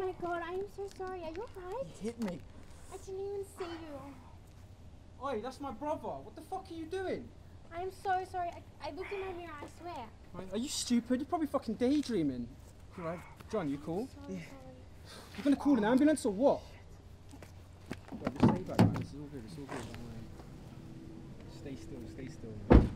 Oh my god, I'm so sorry. Are you alright? He hit me. I didn't even see you. Oi, that's my brother. What the fuck are you doing? I'm so sorry. I, I looked in my mirror, I swear. Right, Are you stupid? You're probably fucking daydreaming. You right, John, you cool? So sorry. You're gonna call an ambulance or what? Right, just stay back, man. This is all good. It's all good. Stay still. Stay still. Man.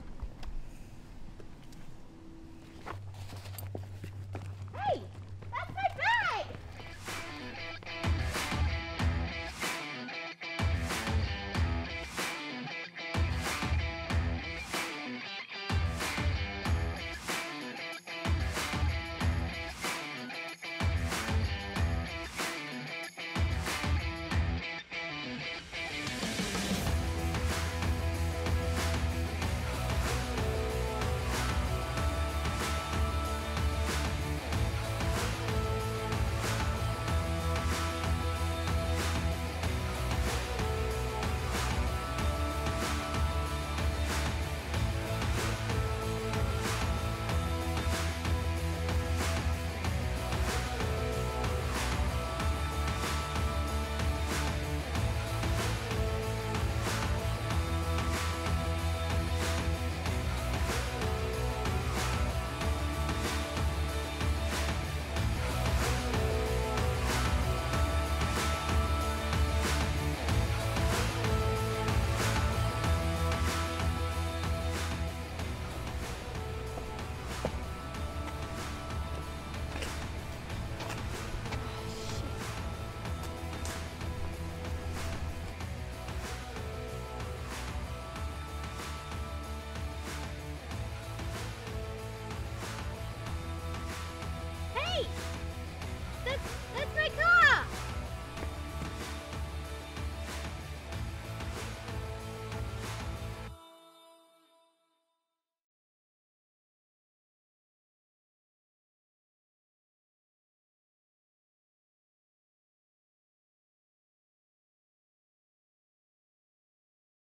Wait!